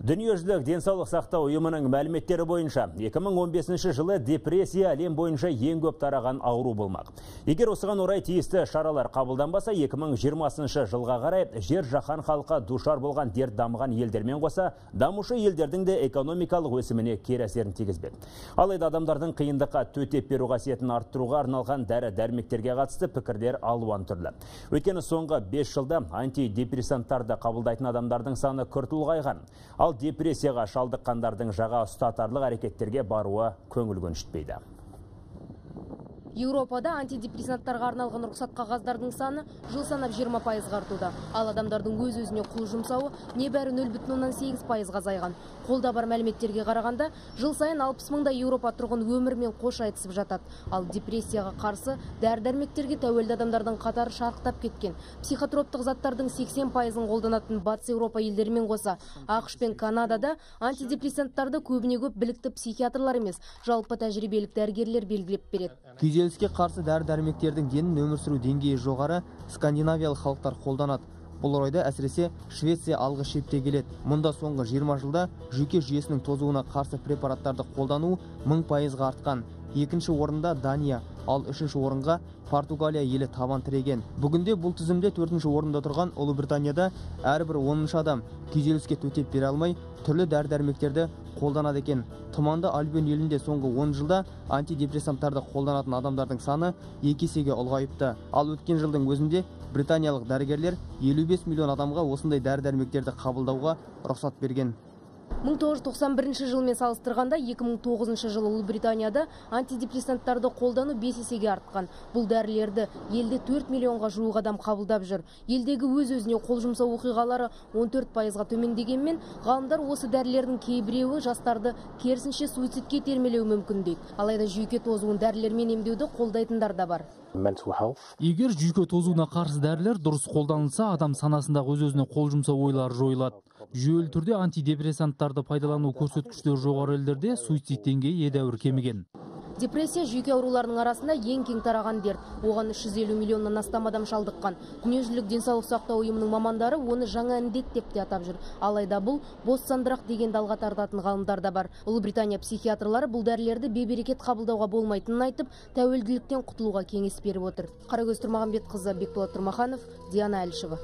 Дүниежүзілік денсаулық сақтау ұйымының мәліметтері бойынша 2015 жылы депрессия әлем бойынша ең көп тараған ауру болмақ. Егер осыған орай тиісті шаралар қабылданбаса, 2020 жылға қарай жер жаһан халқы душар болған дерт дамыған елдермен қоса, дамушы елдердің де экономикалық өсіміне кері әсерін тигізбек. Алайда адамдардың қиындыққа төтеп беру қасиетін арттыруға арналған дәрі дәрмектерге қатысты пікірлер алуан түрлі. Өйткені соңғы 5 жылда антидепрессанттарды қабылдайтын адамдардың саны күрт ұлғайған. Ал депрессияға шалдыққандардың жаға ұстатарлық әрекеттерге баруы көңіл көншітпейді. Еуропада антидепрессанттарға арналған рұқсат қағаздардың саны жыл санап 20 пайызға артуда. Ал адамдардың өз-өзіне қол жұмсауы небәрі 0,8 пайызға азайған. Қолда бар мәліметтерге қарағанда, жыл сайын 60 мыңдай Еуропа тұрғын өмірмен қош айтысып жатады. Ал депрессияға қарсы дәрі-дәрмектерге тәуелді адамдардың қатары шарықтап кеткен. Психотроптық заттардың 80 пайызын қолданатын батыс Еуропа елдерімен қоса, ақш пен Канадада антидепрессанттарды көбіне көп білікті психиатрлар емес, жалпы тәжірибелік дәрігерлер белгілеп береді күйзеліске қарсы дәрі дәрмектердің денін өмір сүру деңгейі жоғары скандинавиялық халықтар қолданады. Бұл орайда әсіресе швеция алғы шепте келеді. Мұнда соңғы 20 жылда жүйке жүйесінің тозуына қарсы препараттарды қолдану мың пайызға артқан. Екінші орында дания ал үшінші орынға португалия елі табан тіреген. Бүгінде бұл тізімде төртінші орында тұрған ұлыбританияда әрбір оныншы адам күйзеліске төтеп бере алмай түрлі дәрі дәрмектерді қолданады екен. Тұманды альбион елінде соңғы он жылда антидепрессанттарды қолданатын адамдардың саны екі есеге ұлғайыпты. Ал өткен жылдың өзінде британиялық дәрігерлер 55 миллион адамға осындай дәрі дәрмектерді қабылдауға рұқсат берген. 1991 жылмен салыстырғанда 2009 жылы Ұлыбританияда антидепрессанттарды қолдану 5 есеге артқан. Бұл дәрілерді елде 4 миллионға жуық адам қабылдап жүр. Елдегі өз-өзіне қол жұмсау оқиғалары 14 пайызға төмендегенмен, ғалымдар осы дәрілердің кейбіреуі жастарды керісінше суицидке термелеуі мүмкін дейді. Алайда жүйке тозуын дәрілермен емдеуді қолдайтындар да бар. егер жүйке тозуына қарсы дәрілер дұрыс қолданылса адам санасындағы өз өзіне қол жұмсау ойлары жойылады жүйелі түрде антидепрессанттарды пайдалану көрсеткіштері жоғары елдерде суицид деңгейі едәуір кеміген. Депрессия жүйке ауруларының арасында ең кең тараған дерт. Оған 350 миллионнан астам адам шалдыққан. Дүниежүзілік денсаулық сақтау ұйымының мамандары оны жаңа індет деп те атап жүр. Алайда бұл бос сандырақ дегенді алға тартатын ғалымдар да бар. Ұлыбритания психиатрлары бұл дәрілерді бейберекет қабылдауға болмайтынын айтып тәуелділіктен құтылуға кеңес беріп отыр. Қарагөз тұрмағанбетқызы бекболат тұрмаханов диана әлішева.